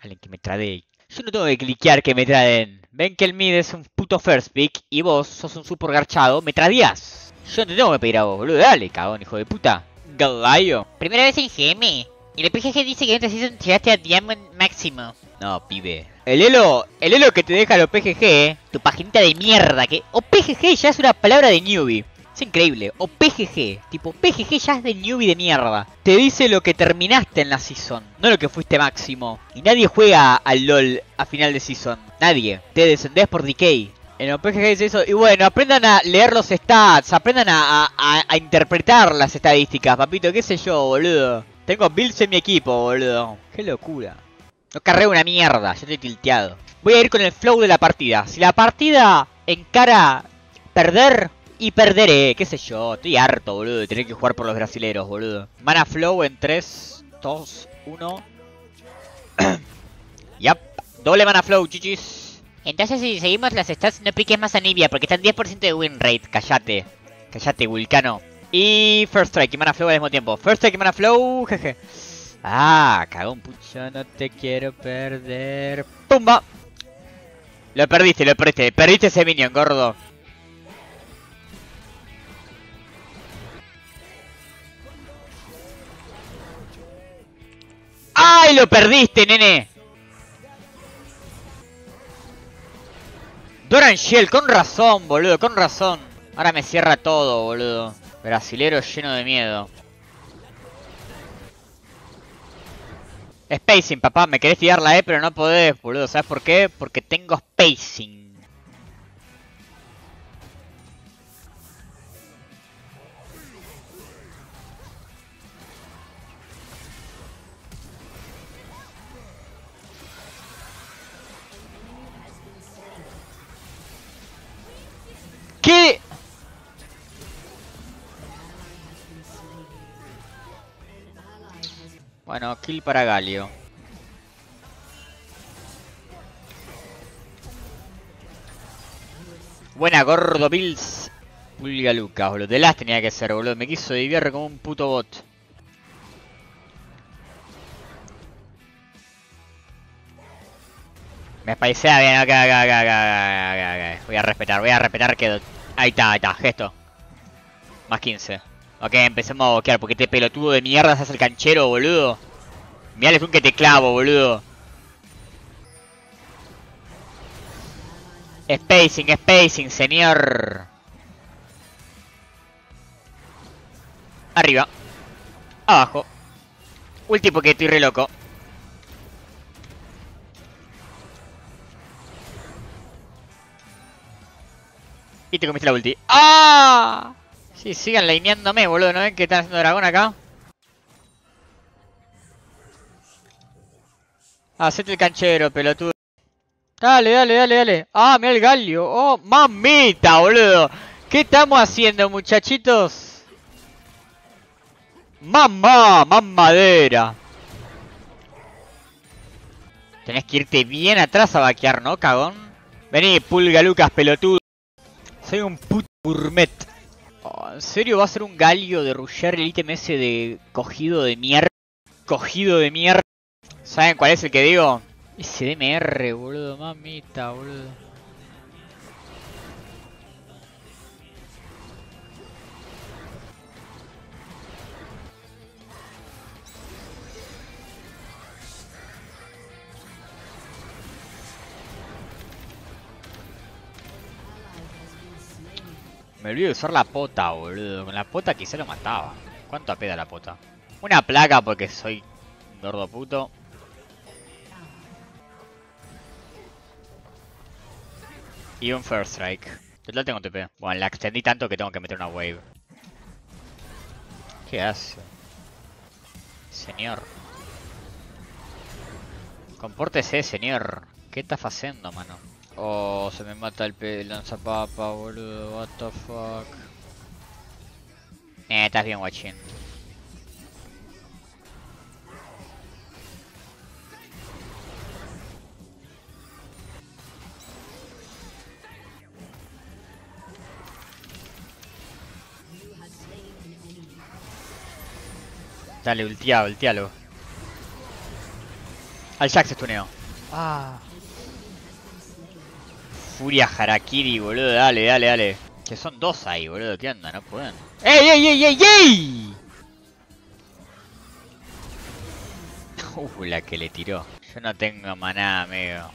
Alguien que me trade. Yo no tengo que cliquear que me traden. Ven que el mid es un puto first pick y vos sos un super garchado, me tradeás. Yo no te tengo que pedir a vos, boludo. Dale, cagón, hijo de puta. Galayo. Primera vez en GM. Y el PGG dice que en esta season llegaste a Diamond máximo. No, pibe. El elo, el elo que te deja los PGG, eh. Tu paginita de mierda que... O PGG ya es una palabra de newbie. Increíble. O PGG. Tipo, PGG ya es de newbie de mierda. Te dice lo que terminaste en la season. No lo que fuiste máximo. Y nadie juega al LOL a final de season. Nadie. Te descendés por decay. En los PGG dice eso. Y bueno, aprendan a leer los stats. Aprendan a, a- a interpretar las estadísticas, papito. ¿Qué sé yo, boludo? Tengo builds en mi equipo, boludo. Qué locura. No carreo una mierda, yo estoy tilteado. Voy a ir con el flow de la partida. Si la partida encara perder, y perderé, qué sé yo. Estoy harto, boludo, de tener que jugar por los brasileros, boludo. Mana flow en 3, 2, 1. Yap. Doble mana flow, chichis. Entonces si seguimos las stats no piques más a Nibia porque están 10% de win rate. Cállate. Cállate, Vulcano. Y First Strike y Mana Flow al mismo tiempo. First Strike y Mana Flow, jeje. Ah, cagón, pucho, no te quiero perder. ¡Pumba! Lo perdiste, lo perdiste. Perdiste ese minion, gordo. ¡Ay, lo perdiste, nene! Doran Shell, con razón, boludo, con razón. Ahora me cierra todo, boludo. Brasilero lleno de miedo. Spacing, papá, me querés tirar la E, pero no podés, boludo. ¿Sabes por qué? Porque tengo spacing. Bueno, kill para Galio. Buena, gordo Bills. Pulga Lucas, boludo. De las tenía que ser, boludo. Me quiso dividir como un puto bot. Me paisea bien, ok, ok, ok, ok, ok, ok. Voy a respetar, voy a respetar que... Ahí está, ahí está, gesto. Más 15. Ok, empecemos a boquear, porque este pelotudo de mierda se hace el canchero, boludo. Mirá el que te clavo, boludo. Spacing, spacing, señor. Arriba. Abajo. Ulti porque estoy re loco. Y te comiste la ulti. ¡Ah! Sí, sigan lineándome, boludo. ¿No ven que están haciendo dragón acá? Hacete el canchero, pelotudo. Dale, dale, dale, dale. Ah, mira el galio. Oh, mamita, boludo. ¿Qué estamos haciendo, muchachitos? Mamá, mamadera. Tenés que irte bien atrás a vaquear, ¿no, cagón? Vení, pulga Lucas, pelotudo. Soy un puto gourmet. Oh, ¿En serio va a ser un galio de rusher el ítem ese de cogido de mierda? Cogido de mierda. ¿Saben cuál es el que digo? Ese DMR, boludo, mamita, boludo. Me olvidé de usar la pota, boludo. Con la pota quizá lo mataba. ¿Cuánto apeda la pota? Una placa porque soy gordo puto. Y un first strike. Total tengo TP. Bueno, la extendí tanto que tengo que meter una wave. ¿Qué hace? Señor. Compórtese, señor. ¿Qué estás haciendo, mano? Oh, se me mata el, pe- lanzapapa, boludo. What the fuck. Eh, estás bien, guachín. Dale, ultia, ultialo. Al Jax estuneo. Ah. Furia Harakiri, boludo. Dale, dale, dale. Que son dos ahí, boludo. ¿Qué onda? No pueden. ¡Ey, ey, ey, ey, ey! Uh, la que le tiró. Yo no tengo maná, amigo.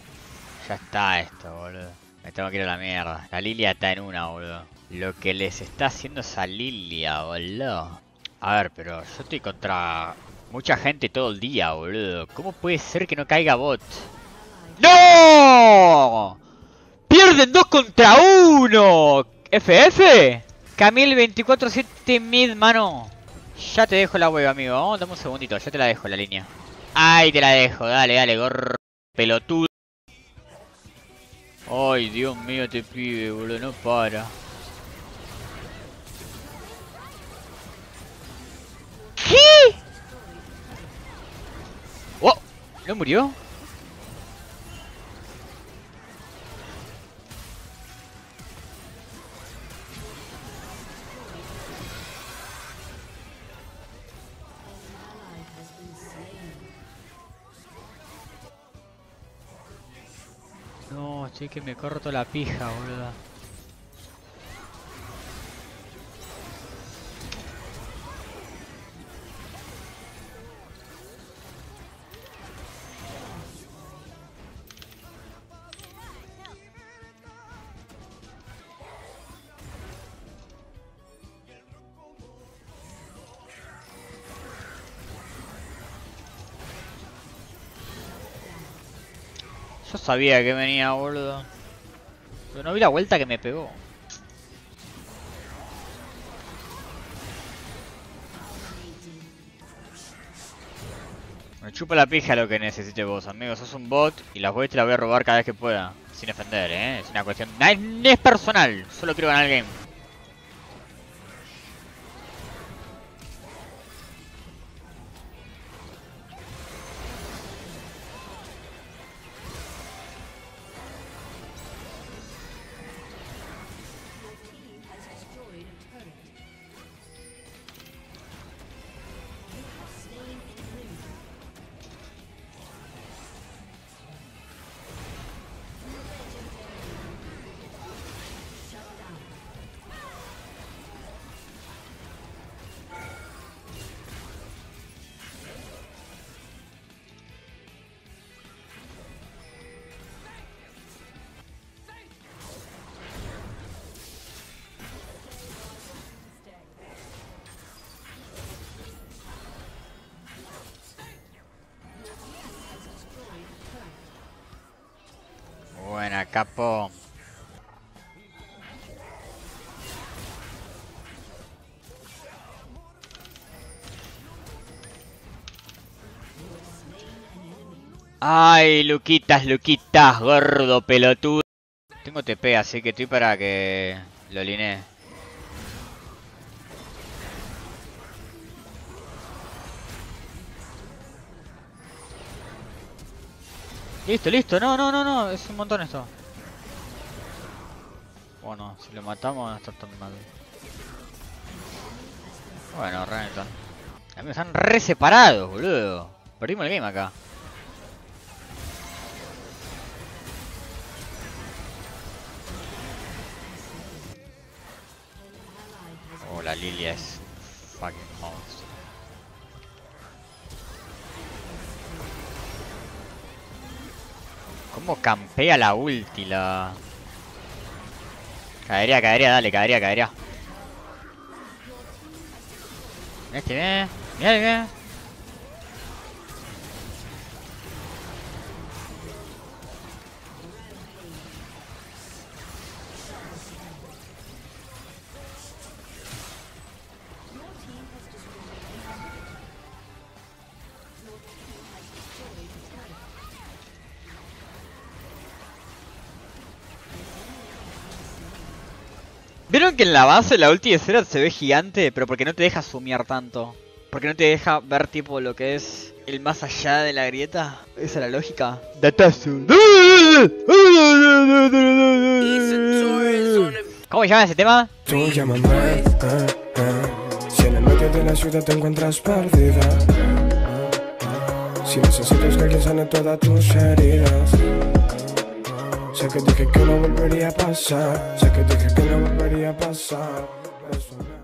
Ya está esto, boludo. Me tengo que ir a la mierda. La Lilia está en una, boludo. Lo que les está haciendo esa Lilia, boludo. A ver, pero yo estoy contra mucha gente todo el día, boludo. ¿Cómo puede ser que no caiga bot? ¡No! ¡Pierden dos contra uno! ¿FF? Camil 24-7 mid, mano. Ya te dejo la web, amigo. Vamos, dame un segundito, ya te la dejo la línea. Ay, te la dejo, dale, dale, gorro. Pelotudo. Ay, Dios mío, te pibe, boludo, no para. ¿Qué? ¡Oh! ¿No murió? Che, que me corto la pija, boludo. Yo sabía que venía, boludo. Pero no vi la vuelta que me pegó. Me chupa la pija lo que necesite vos, amigo. Sos un bot y las voy te las voy a robar cada vez que pueda. Sin defender, eh. Es una cuestión... No es, no es personal. Solo quiero ganar el game. Ay, Luquitas, Luquitas, gordo pelotudo. Tengo TP, así que estoy para que lo linee. Listo, listo. No, no, no, no. Es un montón esto. Bueno, si lo matamos no está tan mal. Bueno, Renekton. Están re separados, boludo. Perdimos el game acá. Oh, la Lilia es fucking monster. ¿Cómo campea la ulti la... Caería, caería, dale, caería, caería. Este bien, bien, bien. ¿Vieron que en la base la ulti de Zerath se ve gigante? Pero porque no te deja sumiar tanto. Porque no te deja ver tipo lo que es el más allá de la grieta. Esa es la lógica. Datazo. ¿Cómo se llama ese tema? Tú llámame, eh. Si en el medio de la ciudad te encuentras perdida. eh. Si necesitas que alguien sane todas tus heridas. Sé que dije que no volvería a pasar. Sé que dije que no volvería a pasar.